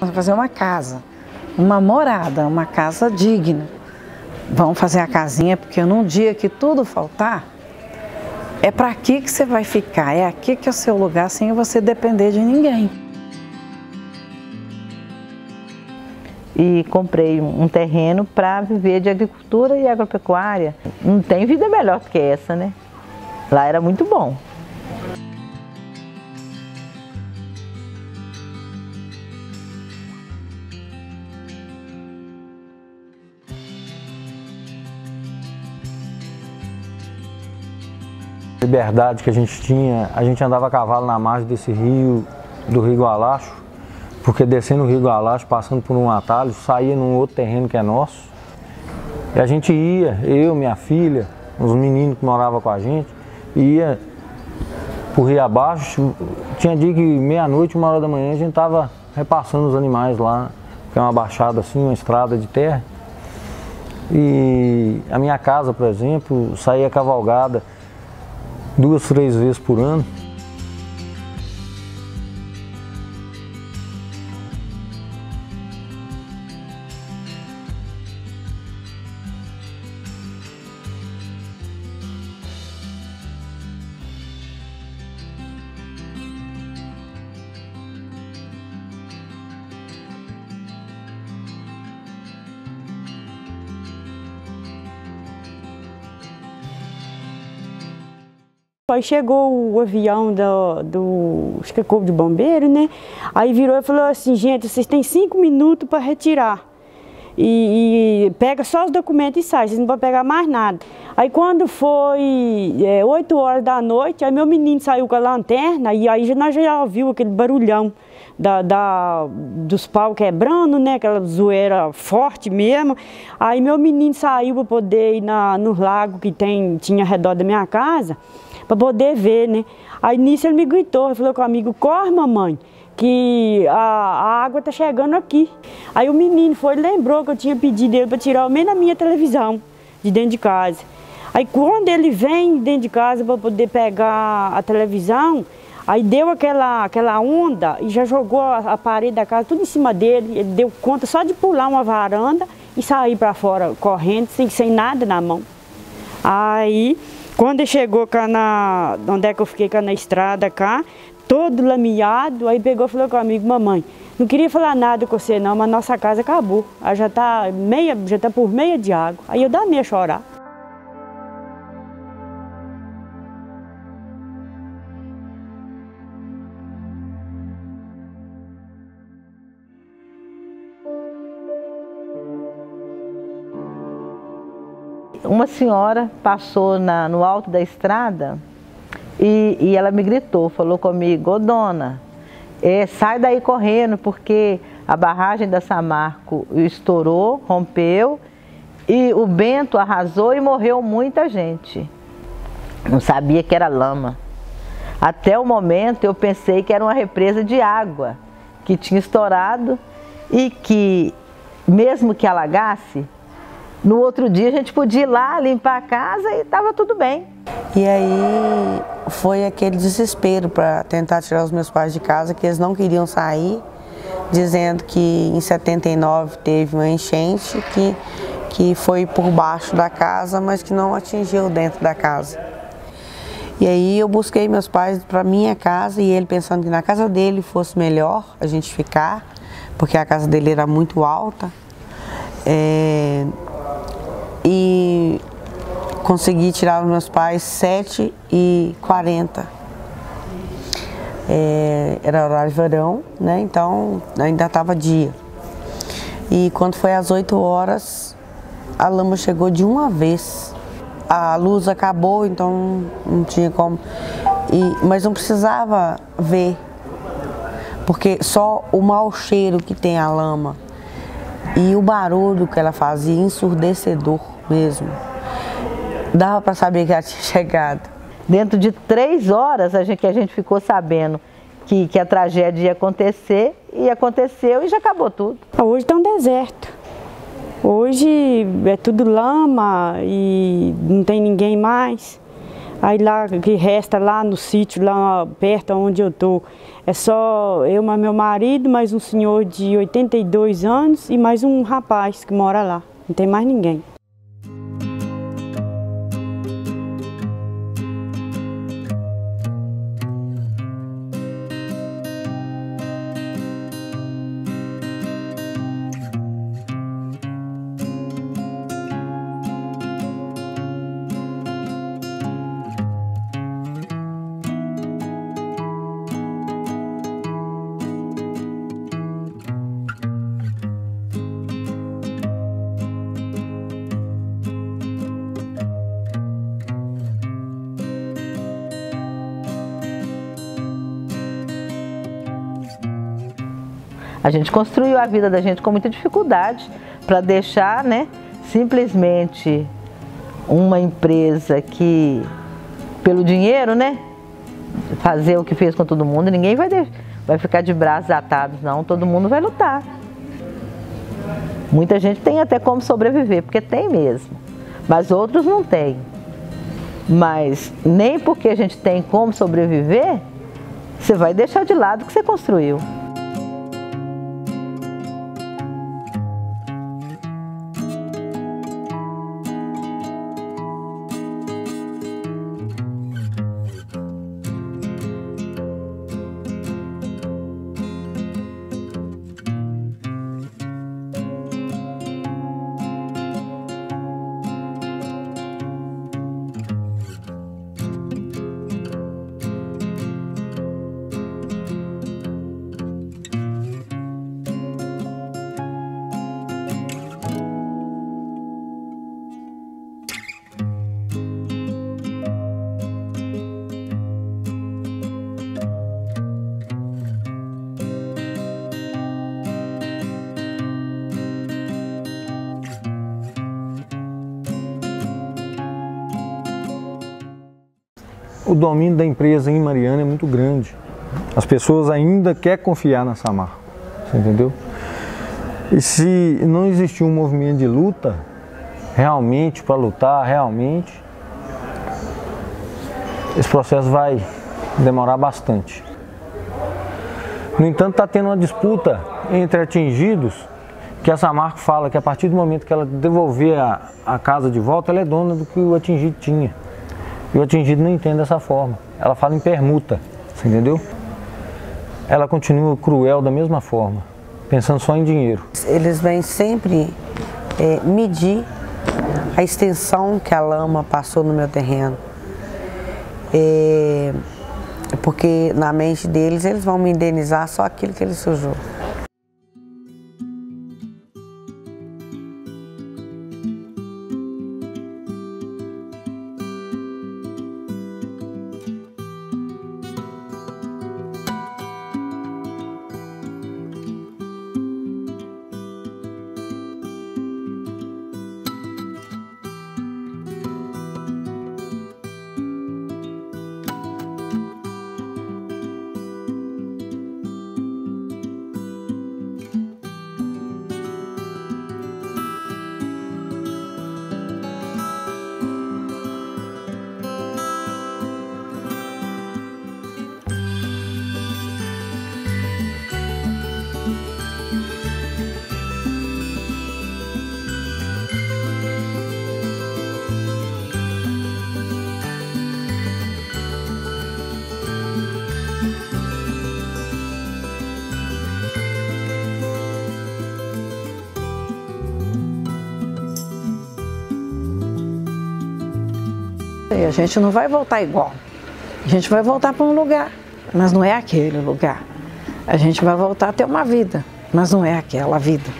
Vamos fazer uma casa, uma morada, uma casa digna. Vamos fazer a casinha, porque num dia que tudo faltar, é para aqui que você vai ficar, é aqui que é o seu lugar sem você depender de ninguém. E comprei um terreno para viver de agricultura e agropecuária. Não tem vida melhor do que essa, né? Lá era muito bom. Liberdade que a gente tinha, a gente andava a cavalo na margem desse rio, do Rio Gualacho, porque descendo o Rio Gualacho, passando por um atalho, saía num outro terreno que é nosso. E a gente ia, eu, minha filha, os meninos que moravam com a gente, ia por rio abaixo. Tinha dia que meia-noite, uma hora da manhã, a gente estava repassando os animais lá, que é uma baixada assim, uma estrada de terra. E a minha casa, por exemplo, saía cavalgada duas, três vezes por ano. Aí chegou o avião do, do acho que é Corpo de Bombeiro, né? Aí virou e falou assim, gente, vocês têm cinco minutos para retirar. E, e, pega só os documentos e sai, vocês não vão pegar mais nada. Aí quando foi é, 8 horas da noite, aí meu menino saiu com a lanterna e aí nós já ouviu aquele barulhão da, da, dos pau quebrando, né? Aquela zoeira forte mesmo. Aí meu menino saiu para poder ir na, no lago que tem, tinha ao redor da minha casa para poder ver, né? Aí nisso ele me gritou, falou com o amigo, corre mamãe, que a, a água tá chegando aqui. Aí o menino foi, lembrou que eu tinha pedido ele para tirar o menos a minha televisão de dentro de casa. Aí quando ele vem dentro de casa para poder pegar a televisão, aí deu aquela, aquela onda e já jogou a, a parede da casa tudo em cima dele. Ele deu conta só de pular uma varanda e sair para fora correndo, sem, sem nada na mão. Aí quando chegou cá na, onde é que eu fiquei cá na estrada cá, todo lameado, aí pegou e falou amigo, mamãe, não queria falar nada com você não, mas nossa casa acabou. Ela já está meia, já tá por meia de água. Aí eu dá meia chorar. Uma senhora passou na, no alto da estrada e, e, ela me gritou, falou comigo, ô dona, é, sai daí correndo porque a barragem da Samarco estourou, rompeu e o Bento arrasou e morreu muita gente. Não sabia que era lama. Até o momento eu pensei que era uma represa de água que tinha estourado e que, mesmo que alagasse, no outro dia a gente podia ir lá limpar a casa e estava tudo bem. E aí foi aquele desespero para tentar tirar os meus pais de casa, que eles não queriam sair, dizendo que em 79 teve uma enchente que, que foi por baixo da casa, mas que não atingiu dentro da casa. E aí eu busquei meus pais para minha casa e ele pensando que na casa dele fosse melhor a gente ficar, porque a casa dele era muito alta. É, e consegui tirar os meus pais 7 e 40 é, era horário de verão, né? Então ainda estava dia. E quando foi às 8 horas, a lama chegou de uma vez. A luz acabou, então não tinha como. E, mas não precisava ver, porque só o mau cheiro que tem a lama e o barulho que ela fazia, ensurdecedor mesmo. Dava para saber que ela tinha chegado. Dentro de três horas a gente, que a gente ficou sabendo que, que a tragédia ia acontecer, e aconteceu e já acabou tudo. Hoje está um deserto. Hoje é tudo lama e não tem ninguém mais. Aí lá, que resta lá no sítio, lá perto onde eu tô, é só eu, mais meu marido, mais um senhor de 82 anos e mais um rapaz que mora lá. Não tem mais ninguém. A gente construiu a vida da gente com muita dificuldade para deixar, né, simplesmente uma empresa que, pelo dinheiro, né, fazer o que fez com todo mundo, ninguém vai, vai ficar de braços atados, não, todo mundo vai lutar. Muita gente tem até como sobreviver, porque tem mesmo, mas outros não têm. Mas nem porque a gente tem como sobreviver, você vai deixar de lado o que você construiu. O domínio da empresa em Mariana é muito grande. As pessoas ainda querem confiar na Samar, entendeu? E se não existir um movimento de luta, realmente, para lutar, realmente, esse processo vai demorar bastante. No entanto, está tendo uma disputa entre atingidos, que essa marca fala que a partir do momento que ela devolver a, a casa de volta, ela é dona do que o atingido tinha. E o atingido não entende dessa forma. Ela fala em permuta, você entendeu? Ela continua cruel da mesma forma, pensando só em dinheiro. Eles vêm sempre é, medir a extensão que a lama passou no meu terreno. É, porque na mente deles eles vão me indenizar só aquilo que ele sujou. E a gente não vai voltar igual. A gente vai voltar para um lugar, mas não é aquele lugar. A gente vai voltar a ter uma vida, mas não é aquela vida.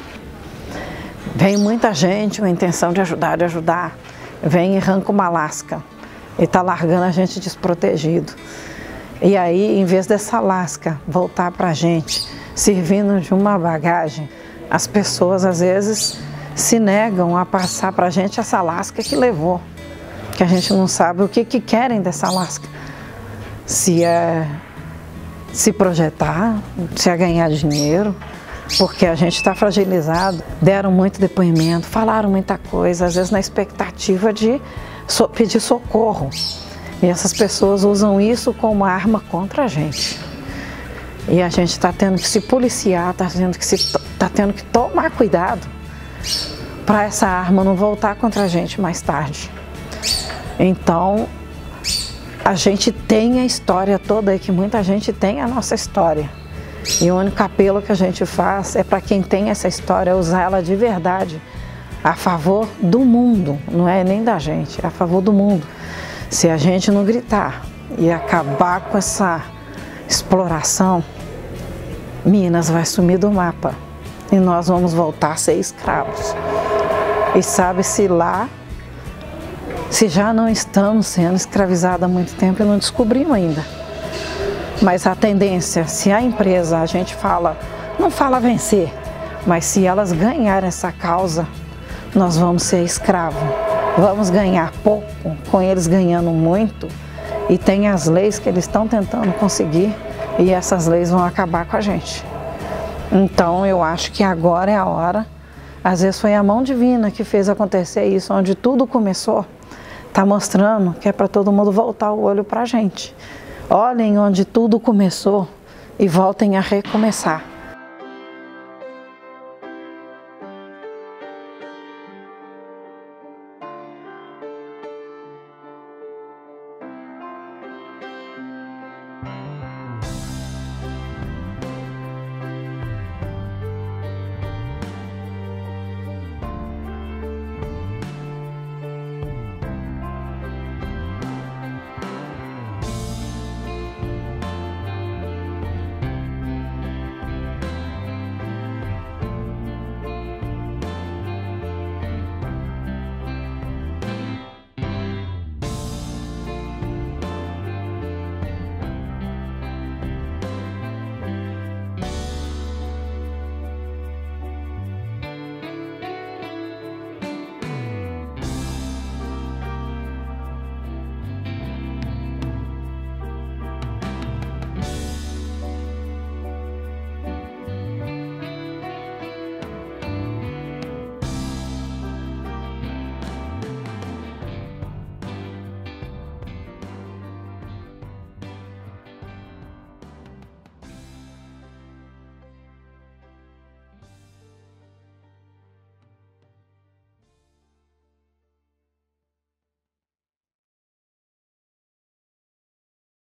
Vem muita gente com a intenção de ajudar, de ajudar. Vem e arranca uma lasca e está largando a gente desprotegido. E aí, em vez dessa lasca voltar para a gente, servindo de uma bagagem, as pessoas às vezes se negam a passar para a gente essa lasca que levou que a gente não sabe o que, que querem dessa lasca. Se é se projetar, se é ganhar dinheiro, porque a gente está fragilizado. Deram muito depoimento, falaram muita coisa, às vezes na expectativa de so pedir socorro. E essas pessoas usam isso como arma contra a gente. E a gente está tendo que se policiar, está tendo, tá tendo que tomar cuidado para essa arma não voltar contra a gente mais tarde. Então, a gente tem a história toda aí, que muita gente tem a nossa história. E o único apelo que a gente faz é para quem tem essa história usar ela de verdade a favor do mundo, não é nem da gente, é a favor do mundo. Se a gente não gritar e acabar com essa exploração, Minas vai sumir do mapa e nós vamos voltar a ser escravos. E sabe-se lá se já não estamos sendo escravizados há muito tempo e não descobrimos ainda. Mas a tendência, se a empresa, a gente fala, não fala vencer, mas se elas ganharem essa causa, nós vamos ser escravos. Vamos ganhar pouco, com eles ganhando muito, e tem as leis que eles estão tentando conseguir, e essas leis vão acabar com a gente. Então eu acho que agora é a hora. Às vezes foi a mão divina que fez acontecer isso, onde tudo começou. Está mostrando que é para todo mundo voltar o olho para a gente. Olhem onde tudo começou e voltem a recomeçar.